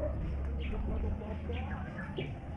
Thank you.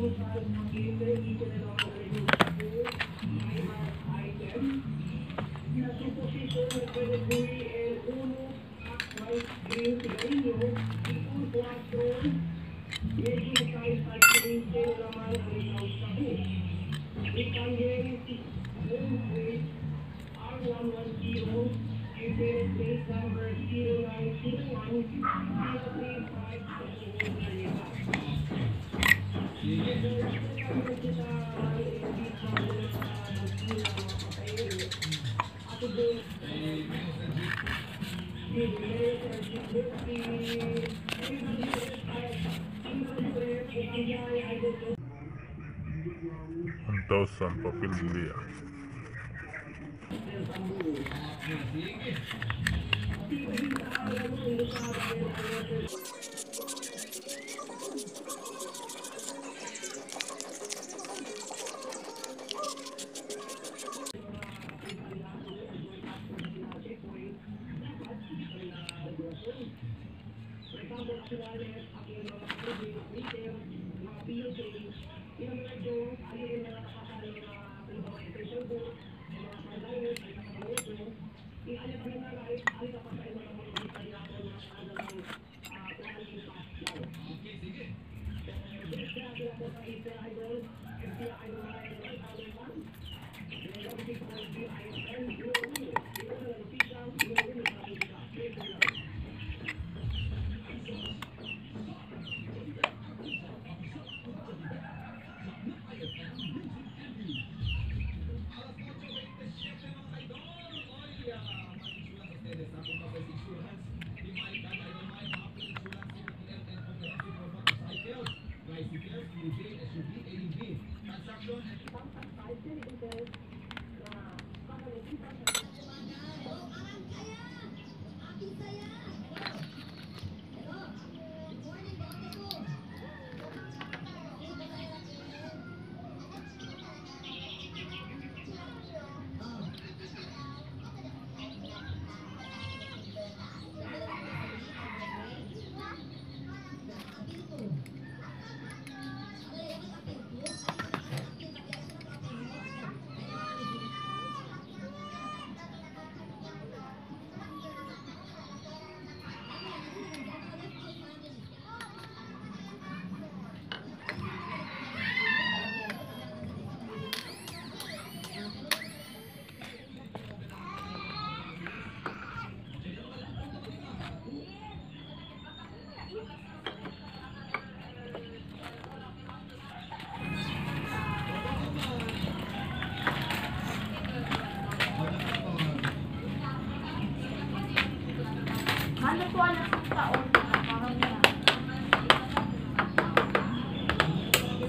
Lord, I thousand papil dia Thank you. Día. Ano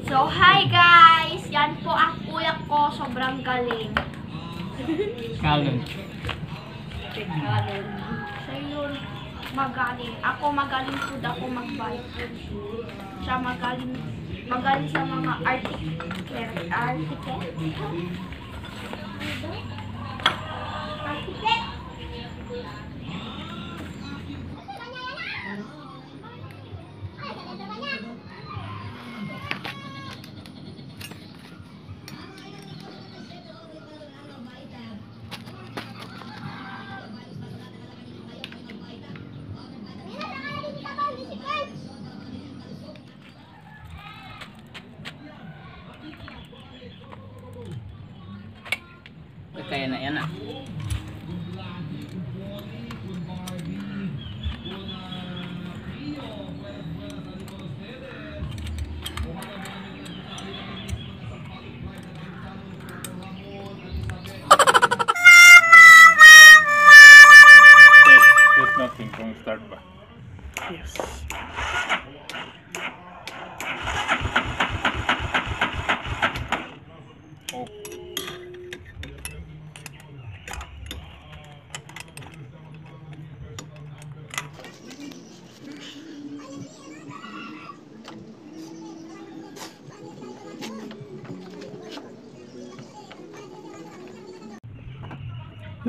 So, hi guys! Yan po ang kuya ko. Sobrang galing. Kalon. Galing. Siya yun magaling. Ako magaling po ako mag-bike. Siya magaling magaling sa mga article. Article? Article?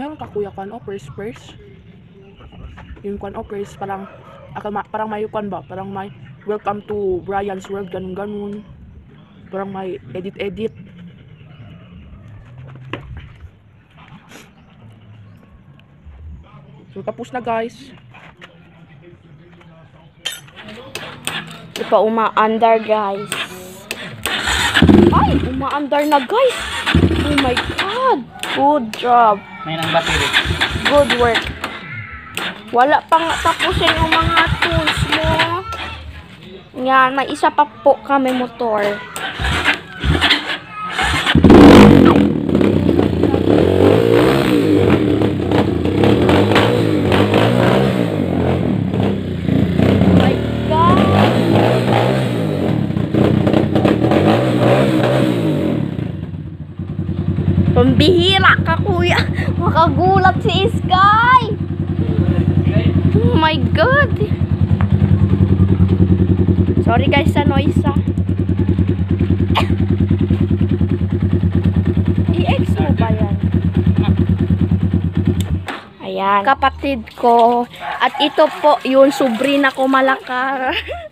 Meron ka kuya kan o first first? yung kwan offers, parang, akal, ma- parang may kwan ba? Parang may welcome to Brian's World, ganun ganun. Parang may edit-edit. So, tapos na guys. Di pa uma-under, guys. Ay, uma-under na, guys. Oh my God. Good job. May nang battery. Good work. Wala pang tapusin yung mga tools mo. Yan, may isa pa po kami motor. Oh my God! Pambihira ka, kuya. Makagulat si Sky. Oh my God. Sorry guys sa noise ah. I-ex mo ba yan? Ayan. Kapatid ko. At ito po yung sobrina ko malakar.